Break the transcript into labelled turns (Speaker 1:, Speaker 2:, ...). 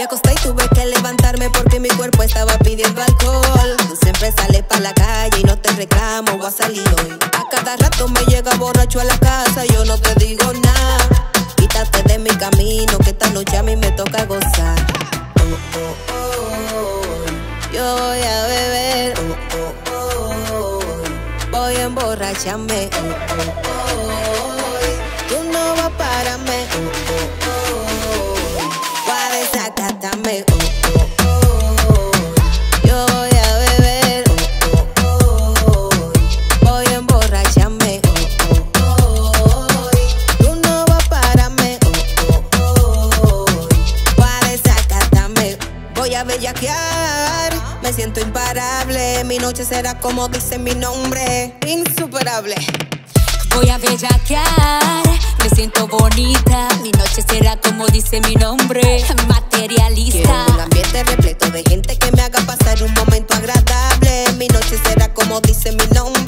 Speaker 1: Me acosté y tuve que levantarme porque mi cuerpo estaba pidiendo alcohol. Tú siempre sales pa' la calle y no te reclamo, voy a salir hoy. A cada rato me llega borracho a la casa, yo no te digo nada. Quítate de mi camino, que esta noche a mí me toca gozar. Oh, oh, oh, yo voy a beber. Oh, oh, oh, voy a emborracharme. Voy a bellaquear. Me siento imparable, mi noche será como dice mi nombre, insuperable.
Speaker 2: Voy a bellaquear, me siento bonita. Mi noche será como dice mi nombre, materialista.
Speaker 1: Quiero un ambiente repleto de gente que me haga pasar un momento agradable. Mi noche será como dice mi nombre.